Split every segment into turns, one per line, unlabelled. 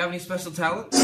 you have any special talents?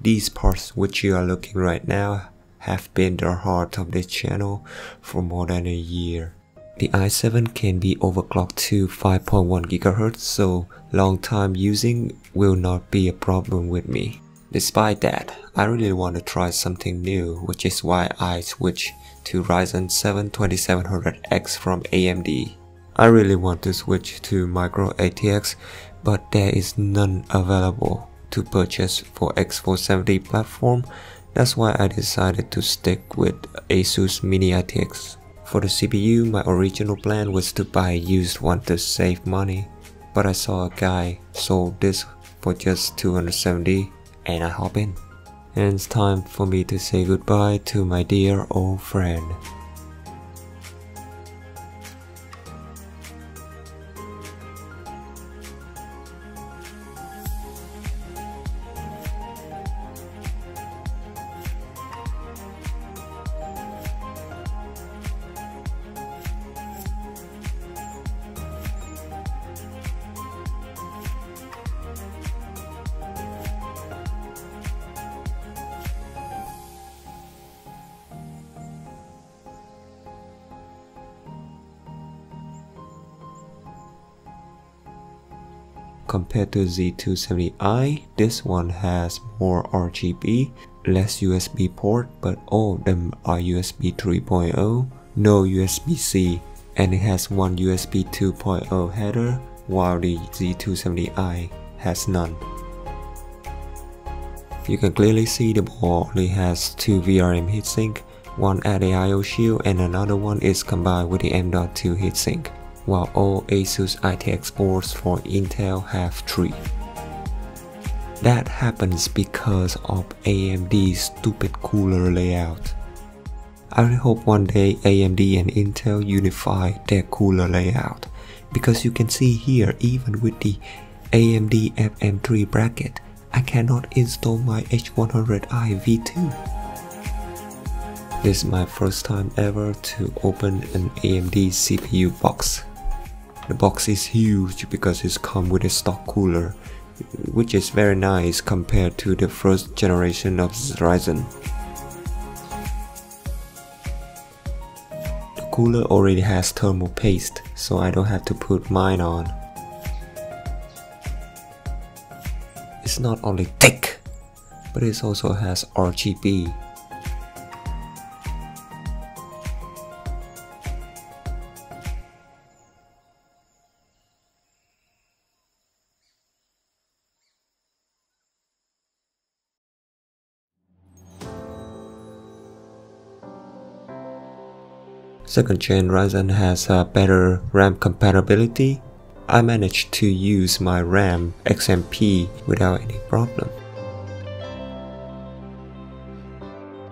These parts which you are looking right now have been the heart of this channel for more than a year. The i7 can be overclocked to 5.1 GHz so long time using will not be a problem with me. Despite that, I really want to try something new which is why I switched to Ryzen 7 2700X from AMD. I really want to switch to Micro ATX but there is none available to purchase for X470 platform that's why I decided to stick with Asus Mini ITX. For the CPU, my original plan was to buy a used one to save money, but I saw a guy sold this for just 270 and I hop in. And it's time for me to say goodbye to my dear old friend. Compared to Z270i, this one has more RGB, less USB port, but all of them are USB 3.0, no USB-C, and it has one USB 2.0 header, while the Z270i has none. You can clearly see the board only has two VRM heatsink, one at the IO shield and another one is combined with the M.2 heatsink while all ASUS ITX boards for Intel have 3. That happens because of AMD's stupid cooler layout. I really hope one day AMD and Intel unify their cooler layout because you can see here even with the AMD FM3 bracket I cannot install my H100i V2. This is my first time ever to open an AMD CPU box. The box is huge because it's come with a stock cooler, which is very nice compared to the first generation of Ryzen. The cooler already has thermal paste, so I don't have to put mine on. It's not only thick, but it also has RGB Second gen Ryzen has a better RAM compatibility. I managed to use my RAM XMP without any problem.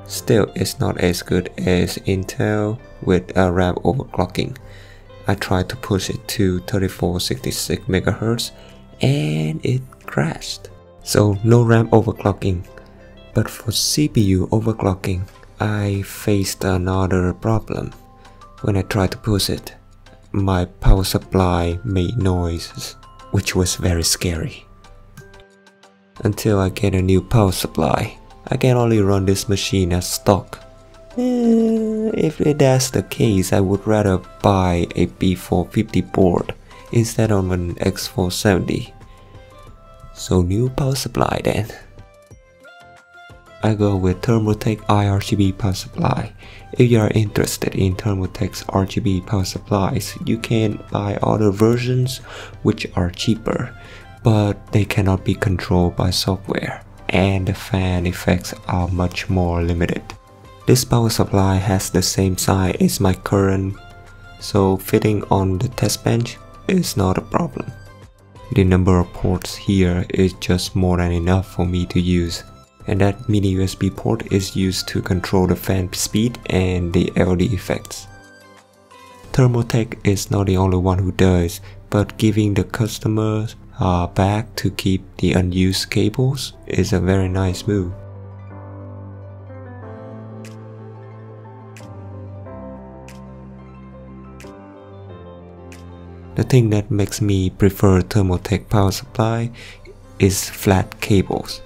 Still, it's not as good as Intel with a RAM overclocking. I tried to push it to 3466 MHz and it crashed. So no RAM overclocking. But for CPU overclocking, I faced another problem. When I tried to push it, my power supply made noises, which was very scary. Until I get a new power supply, I can only run this machine as stock. Eh, if that's the case, I would rather buy a B450 board instead of an X470. So new power supply then. I go with Thermaltake iRGB power supply. If you are interested in Thermaltake's RGB power supplies, you can buy other versions which are cheaper, but they cannot be controlled by software, and the fan effects are much more limited. This power supply has the same size as my current, so fitting on the test bench is not a problem. The number of ports here is just more than enough for me to use and that mini USB port is used to control the fan speed and the LED effects. Thermaltake is not the only one who does, but giving the customers uh, back to keep the unused cables is a very nice move. The thing that makes me prefer Thermaltake power supply is flat cables.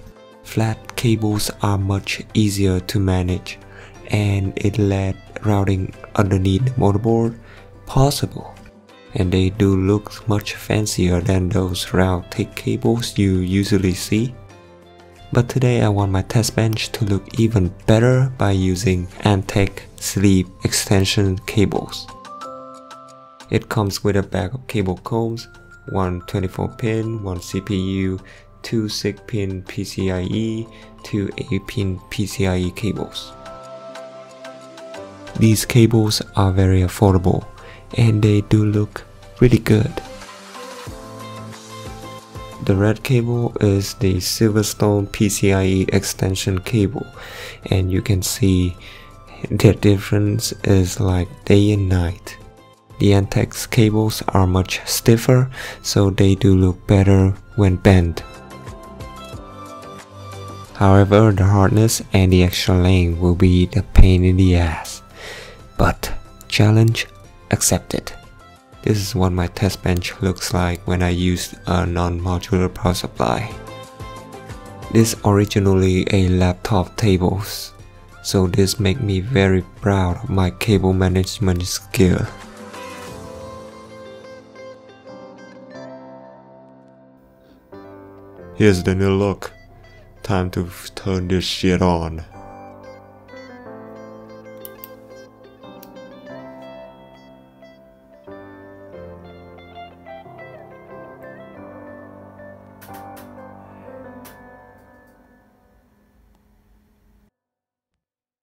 Flat cables are much easier to manage and it let routing underneath the motherboard possible. And they do look much fancier than those round thick cables you usually see. But today I want my test bench to look even better by using Antec sleeve extension cables. It comes with a bag of cable combs, one 24 pin, one CPU, two 6 pin PCIe, two 8 pin PCIe cables. These cables are very affordable and they do look really good. The red cable is the Silverstone PCIe extension cable and you can see the difference is like day and night. The Antec cables are much stiffer, so they do look better when bent. However, the hardness and the extra length will be the pain in the ass. But challenge accepted. This is what my test bench looks like when I used a non-modular power supply. This originally a laptop tables, so this make me very proud of my cable management skill. Here's the new look. Time to turn this shit on.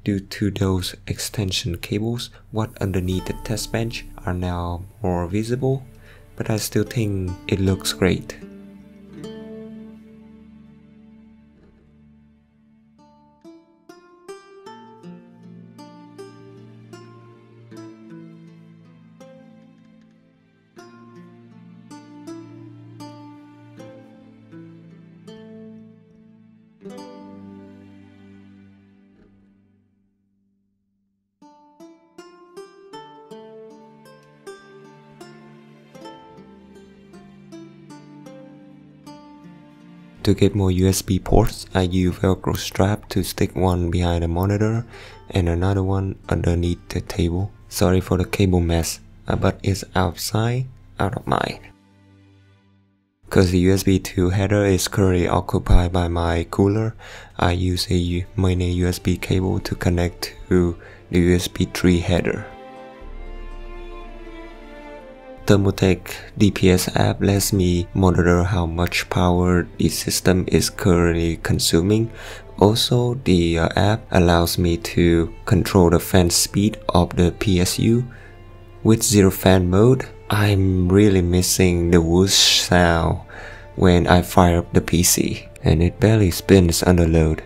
Due to those extension cables, what underneath the test bench are now more visible, but I still think it looks great. To get more USB ports, I use velcro strap to stick one behind the monitor and another one underneath the table. Sorry for the cable mess, uh, but it's outside, out of mind. Cause the USB 2 header is currently occupied by my cooler, I use a mini USB cable to connect to the USB 3 header. Thermaltake DPS app lets me monitor how much power the system is currently consuming. Also, the uh, app allows me to control the fan speed of the PSU. With zero fan mode, I'm really missing the whoosh sound when I fire up the PC and it barely spins under load.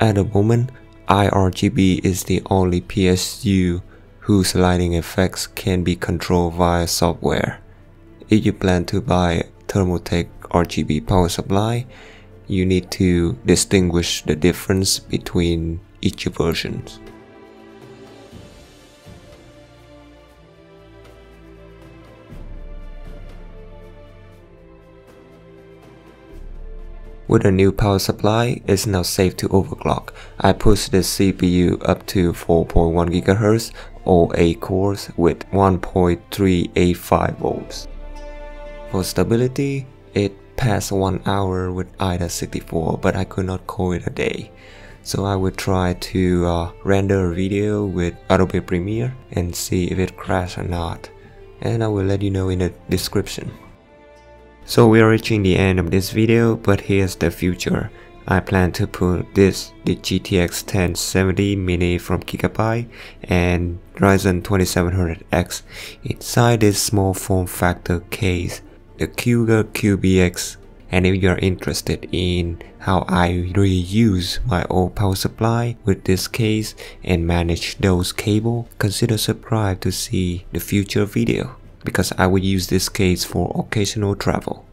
At the moment, iRGB is the only PSU whose lighting effects can be controlled via software. If you plan to buy Thermaltake RGB power supply, you need to distinguish the difference between each versions. With a new power supply, it's now safe to overclock. I pushed the CPU up to 4.1 GHz or 8 cores with 1.385 volts. For stability, it passed 1 hour with AIDA 64 but I could not call it a day. So I would try to uh, render a video with Adobe Premiere and see if it crashed or not. And I will let you know in the description. So we are reaching the end of this video, but here's the future. I plan to put this, the GTX 1070 mini from Gigabyte and Ryzen 2700X inside this small form factor case, the Cougar QBX And if you're interested in how I reuse my old power supply with this case and manage those cable, consider subscribe to see the future video because I will use this case for occasional travel.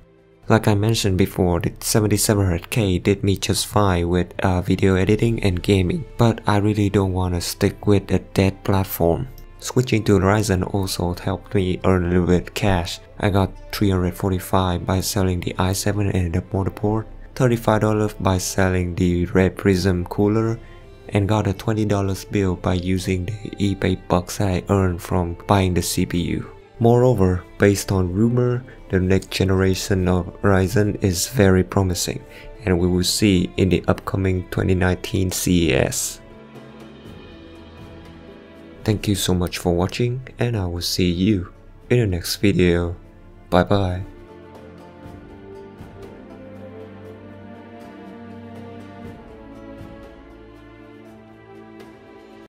Like I mentioned before, the 7700K did me just fine with uh, video editing and gaming, but I really don't want to stick with a dead platform. Switching to Ryzen also helped me earn a little bit cash. I got 345 by selling the i7 and the motherboard, $35 by selling the Wraith Prism cooler, and got a $20 bill by using the eBay bucks I earned from buying the CPU. Moreover, based on rumor, the next generation of Ryzen is very promising and we will see in the upcoming 2019 CES. Thank you so much for watching and I will see you in the next video. Bye bye.